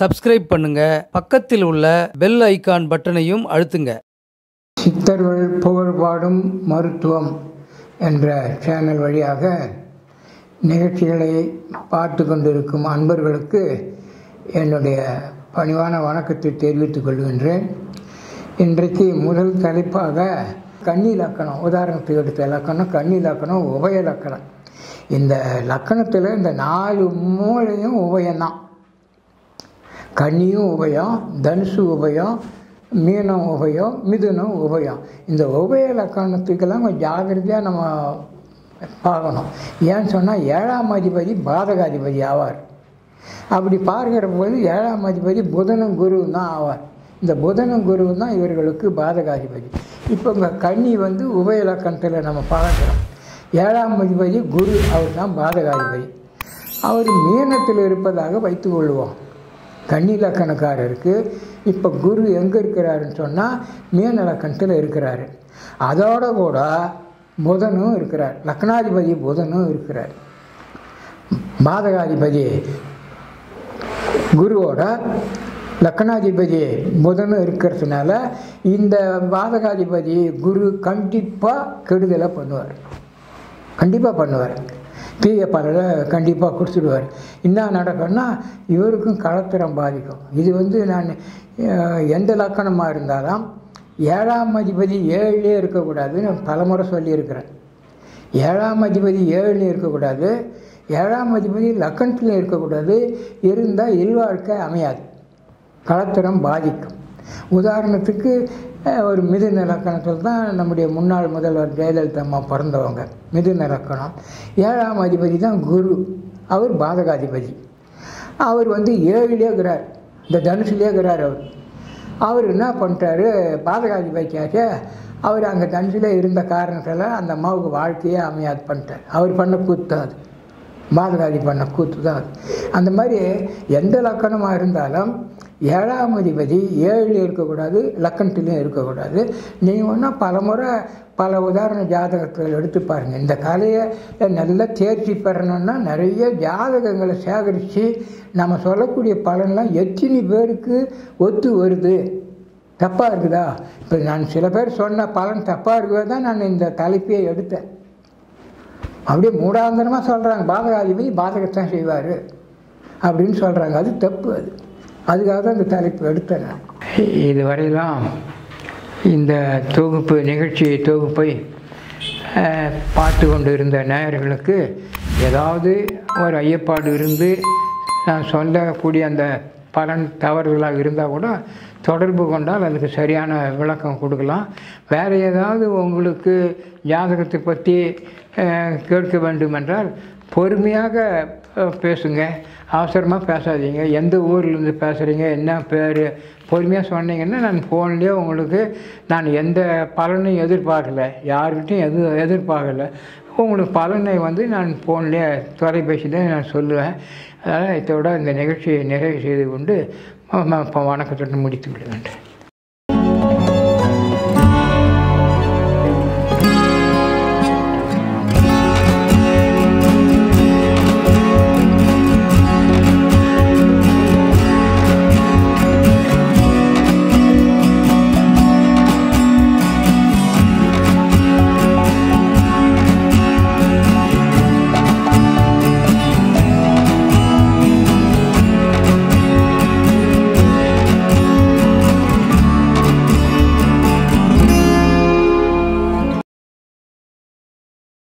Subscribe பண்ணுங்க. பக்கத்தில் உள்ள பெல் ஐக்கான் பட்டனையும் அழுத்துங்க. சித்தர்கள் புகழ்பாடும் மருத்துவம் என்ற சேனல் வழியாக நிகழ்ச்சிகளை பார்த்து கொண்டிருக்கும் அன்பர்களுக்கு என்னுடைய பணிவான வணக்கத்தை தெரிவித்துக் கொள்கின்றேன். இன்றைக்கு முதல் தலைப்பாக கன்னி லக்கணம் உதாரணத்துக்கு எடுத்த லக்கணம் கன்னி லக்கணம் உபய லக்கணம். இந்த லக்கணத்தில் இந்த நாலு மூளையும் உபயம்தான். கன்னியும் உபயம் தனுசு உபயம் மீனம் உபயம் மிதுனம் உபயம் இந்த உபய லக்கணத்துக்கெல்லாம் கொஞ்சம் ஜாகிரதையாக நம்ம பார்க்கணும். ஏன்னு சொன்னால் ஏழாம் அதிபதி பாதகாதிபதி ஆவார். அப்படி பார்க்கிற போது ஏழாம் அதிபதி புதனும் குருவும் தான் ஆவார். இந்த புதனும் குருவும் தான் இவர்களுக்கு பாதகாதிபதி. இப்போ இங்கே கன்னி வந்து உபய லக்கணத்தில் நம்ம பார்க்குறோம். ஏழாம் அதிபதி குரு அவர் தான் பாதகாதிபதி. அவர் மீனத்தில் இருப்பதாக வைத்துக்கொள்வோம் கன்னிலக்கணக்காரருக்கு இப்போ குரு எங்கே இருக்கிறாருன்னு சொன்னால் மீனலக்கணத்தில் இருக்கிறாரு. அதோட கூட புதனும் இருக்கிறார். லக்னாதிபதி புதனும் இருக்கிறார். மாதகாதிபதி குருவோட லக்னாதிபதி புதனும் இருக்கிறதுனால இந்த பாதகாதிபதி குரு கண்டிப்பாக கெடுதலை பண்ணுவார். கண்டிப்பாக பண்ணுவார். தீய பலரை கண்டிப்பாக கொடுத்துடுவார் என்ன நடக்கும்னா இவருக்கும் கலத்திரம் பாதிக்கும். இது வந்து நான் எந்த லக்கணமாக இருந்தாலும் ஏழாம் அதிபதி ஏழுலே இருக்கக்கூடாதுன்னு பலமுறை சொல்லியிருக்கிறேன். ஏழாம் அதிபதி ஏழுலே இருக்கக்கூடாது. ஏழாம் அதிபதி லக்கணத்தில் இருக்கக்கூடாது. இருந்தால் இல்வாழ்க்கை அமையாது. கலத்திரம் பாதிக்கும். உதாரணத்துக்கு ஒரு மிதுன லக்கணத்தில் தான் நம்முடைய முன்னாள் முதல்வர் ஜெயலலிதா அம்மா பிறந்தவங்க. மிதுன லக்கணம் ஏழாம் அதிபதி தான் குரு. அவர் பாதகாதிபதி. அவர் வந்து ஏழுலே இருக்கிறார் இந்த தனுசுலேயே இருக்கிறார் அவர். அவர் என்ன பண்ணிட்டாரு பாதகாதிபதிக்காக அவர் அங்கே தனுஷில் இருந்த காரணத்தில் அந்த அம்மாவுக்கு வாழ்க்கையே அமையாது பண்ணிட்டார் அவர் பண்ண கூத்து அது. பாதகாதி பண்ண கூத்து தான் அது. அந்த மாதிரி எந்த லக்கணமாக இருந்தாலும் ஏழாம் அதிபதி ஏழில் இருக்கக்கூடாது லக்கணத்துலேயும் இருக்கக்கூடாது. நீங்கள் ஒன்றா பல முறை பல உதாரண ஜாதகத்தில் எடுத்து பாருங்கள் இந்த கலையை நல்லா தேர்ச்சி பெறணும்னா நிறைய ஜாதகங்களை சேகரித்து நம்ம சொல்லக்கூடிய பலன்லாம் எத்தனை பேருக்கு ஒத்து வருது? தப்பாக இருக்குதா? இப்போ நான் சில பேர் சொன்ன பலன் தப்பாக இருக்கிறது தான் நான் இந்த தலைப்பையை எடுத்தேன். அப்படியே மூடாந்தரமாக சொல்கிறாங்க பாதகாதிபதி பாதகத்தான் செய்வார். அப்படின்னு சொல்கிறாங்க அது தப்பு அது. அதுக்காக தான் இந்த தலைப்பு எடுத்தேன் இதுவரையெல்லாம் இந்த தொகுப்பு நிகழ்ச்சி தொகுப்பை பார்த்து கொண்டு இருந்த நேயர்களுக்கு ஏதாவது ஒரு ஐயப்பாடு இருந்து நான் சொல்லக்கூடிய அந்த பலன் தவறுகளாக இருந்தால் கூட தொடர்பு கொண்டால் அதுக்கு சரியான விளக்கம் கொடுக்கலாம். வேறு ஏதாவது உங்களுக்கு ஜாதகத்தை பற்றி கேட்க கேட்க வேண்டுமென்றால் பொறுமையாக பேசுங்க. அவசரமாக பேசாதீங்க. எந்த ஊர்லேருந்து பேசுகிறீங்க என்ன பேர்? பொறுமையாக சொன்னீங்கன்னா நான் ஃபோன்லேயே உங்களுக்கு நான் எந்த பலனையும் எதிர்பார்க்கல. யாருக்கிட்டையும் எது எதிர்பார்க்கல. உங்களுக்கு பலனை வந்து நான் ஃபோன்லேயே தொலைபேசியிலே நான் சொல்லுவேன். அதனால் இதோட இந்த நிகழ்ச்சியை நிறைவு செய்து கொண்டு ம- வணக்கத்துடன் முடித்து விடுவேன்